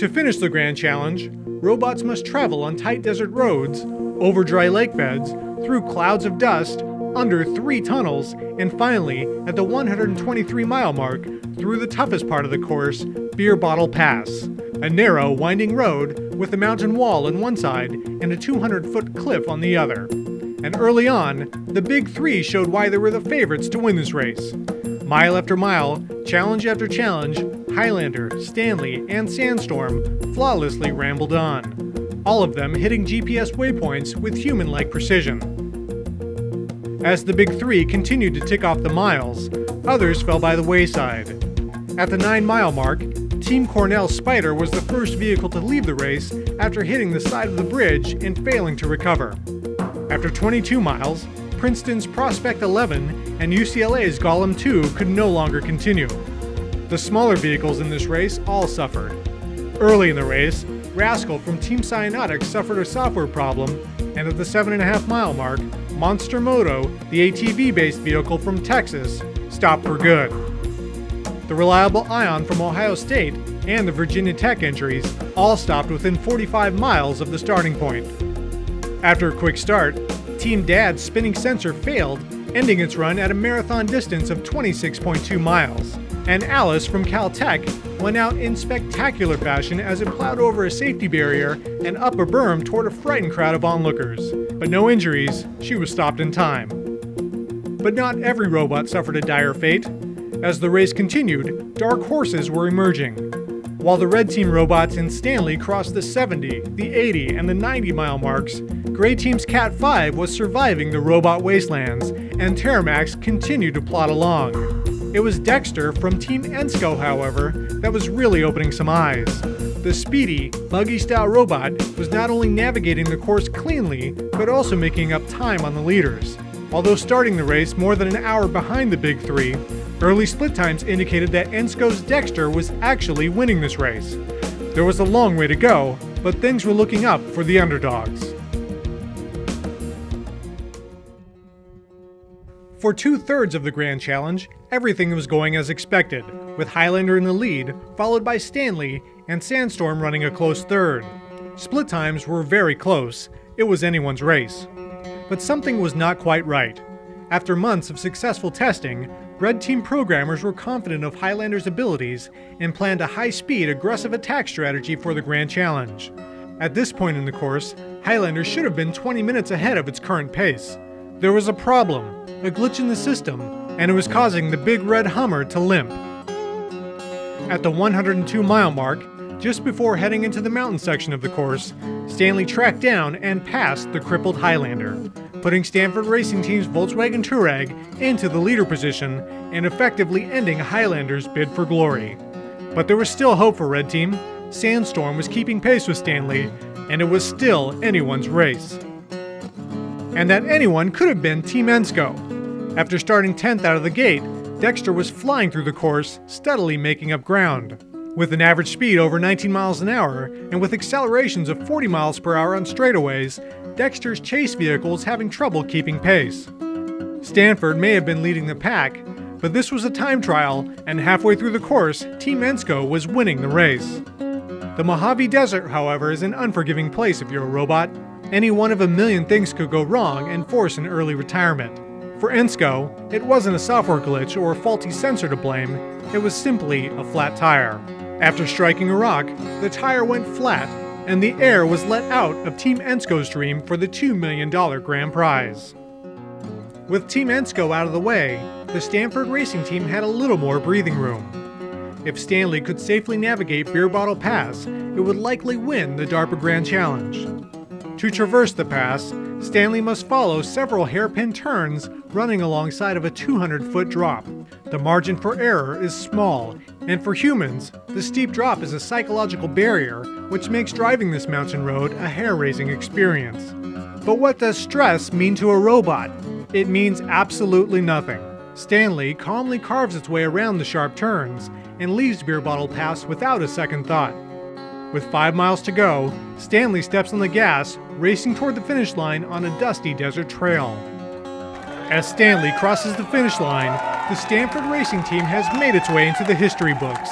To finish the Grand Challenge, robots must travel on tight desert roads, over dry lake beds, through clouds of dust, under three tunnels, and finally, at the 123 mile mark, through the toughest part of the course, Beer Bottle Pass, a narrow, winding road with a mountain wall on one side and a 200 foot cliff on the other. And early on, the Big Three showed why they were the favorites to win this race. Mile after mile, challenge after challenge, Highlander, Stanley, and Sandstorm flawlessly rambled on, all of them hitting GPS waypoints with human like precision. As the big three continued to tick off the miles, others fell by the wayside. At the 9 mile mark, Team Cornell's Spider was the first vehicle to leave the race after hitting the side of the bridge and failing to recover. After 22 miles, Princeton's Prospect 11 and UCLA's Golem 2 could no longer continue. The smaller vehicles in this race all suffered. Early in the race, Rascal from Team SciAutonics suffered a software problem, and at the 7.5 mile mark, Monster Moto, the ATV based vehicle from Texas, stopped for good. The reliable Ion from Ohio State and the Virginia Tech entries all stopped within 45 miles of the starting point. After a quick start, Team Dad's spinning sensor failed, ending its run at a marathon distance of 26.2 miles and Alice from Caltech went out in spectacular fashion as it plowed over a safety barrier and up a berm toward a frightened crowd of onlookers. But no injuries, she was stopped in time. But not every robot suffered a dire fate. As the race continued, dark horses were emerging. While the Red Team robots in Stanley crossed the 70, the 80, and the 90 mile marks, Gray Team's Kat-5 was surviving the robot wastelands, and Terramax continued to plod along. It was Dexter from Team Ensco, however, that was really opening some eyes. The speedy, buggy style robot was not only navigating the course cleanly, but also making up time on the leaders. Although starting the race more than an hour behind the Big Three, early split times indicated that Ensco's Dexter was actually winning this race. There was a long way to go, but things were looking up for the underdogs. For two thirds of the Grand Challenge, everything was going as expected, with Highlander in the lead, followed by Stanley, and Sandstorm running a close third. Split times were very close, it was anyone's race. But something was not quite right. After months of successful testing, Red Team programmers were confident of Highlander's abilities and planned a high speed, aggressive attack strategy for the Grand Challenge. At this point in the course, Highlander should have been 20 minutes ahead of its current pace. There was a problem, a glitch in the system, and it was causing the big red Hummer to limp. At the 102 mile mark, just before heading into the mountain section of the course, Stanley tracked down and passed the crippled Highlander, putting Stanford Racing Team's Volkswagen Touareg into the leader position and effectively ending Highlander's bid for glory. But there was still hope for Red Team. Sandstorm was keeping pace with Stanley, and it was still anyone's race and that anyone could have been Team Ensco. After starting 10th out of the gate, Dexter was flying through the course, steadily making up ground. With an average speed over 19 miles an hour, and with accelerations of 40 miles per hour on straightaways, Dexter's chase vehicle is having trouble keeping pace. Stanford may have been leading the pack, but this was a time trial, and halfway through the course, Team Ensco was winning the race. The Mojave Desert, however, is an unforgiving place if you're a robot, any one of a million things could go wrong and force an early retirement. For Ensco, it wasn't a software glitch or a faulty sensor to blame, it was simply a flat tire. After striking a rock, the tire went flat, and the air was let out of Team Ensco's dream for the $2 million grand prize. With Team Ensco out of the way, the Stanford racing team had a little more breathing room. If Stanley could safely navigate Beer Bottle Pass, it would likely win the DARPA Grand Challenge. To traverse the pass, Stanley must follow several hairpin turns running alongside of a 200 foot drop. The margin for error is small, and for humans, the steep drop is a psychological barrier which makes driving this mountain road a hair raising experience. But what does stress mean to a robot? It means absolutely nothing. Stanley calmly carves its way around the sharp turns and leaves Beer Bottle Pass without a second thought. With five miles to go, Stanley steps on the gas, racing toward the finish line on a dusty desert trail. As Stanley crosses the finish line, the Stanford racing team has made its way into the history books.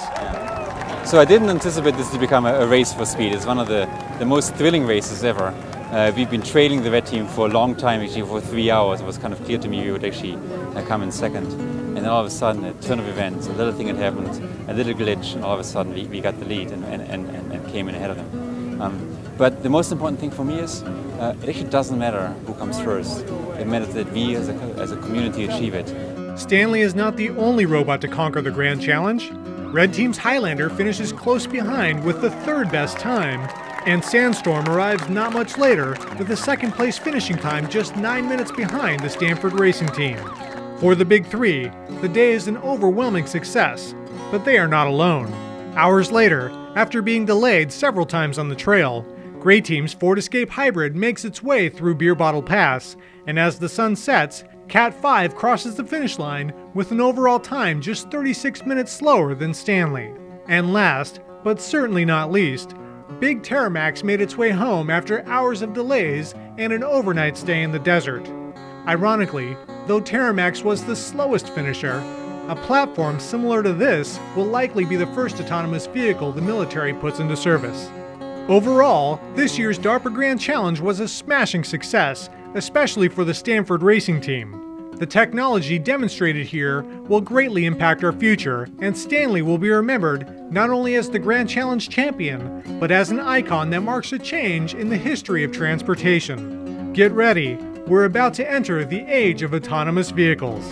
So I didn't anticipate this to become a, a race for speed. It's one of the, the most thrilling races ever. Uh, we've been trailing the red team for a long time, actually for three hours. It was kind of clear to me we would actually uh, come in second. And then all of a sudden, a turn of events, a little thing had happened, a little glitch, and all of a sudden we, we got the lead and, and, and, and came in ahead of them. Um, but the most important thing for me is uh, it actually doesn't matter who comes first. It matters that we as a, as a community achieve it. Stanley is not the only robot to conquer the Grand Challenge. Red Team's Highlander finishes close behind with the third best time, and Sandstorm arrives not much later with a second place finishing time just 9 minutes behind the Stanford Racing Team. For the Big Three, the day is an overwhelming success, but they are not alone. Hours later, after being delayed several times on the trail, Gray Team's Ford Escape Hybrid makes its way through Beer Bottle Pass, and as the sun sets, Kat-5 crosses the finish line with an overall time just 36 minutes slower than Stanley. And last, but certainly not least, Big Terramax made its way home after hours of delays and an overnight stay in the desert. Ironically, though Terramax was the slowest finisher, a platform similar to this will likely be the first autonomous vehicle the military puts into service. Overall, this year's DARPA Grand Challenge was a smashing success, especially for the Stanford racing team. The technology demonstrated here will greatly impact our future, and Stanley will be remembered not only as the Grand Challenge champion, but as an icon that marks a change in the history of transportation. Get ready, we're about to enter the age of autonomous vehicles.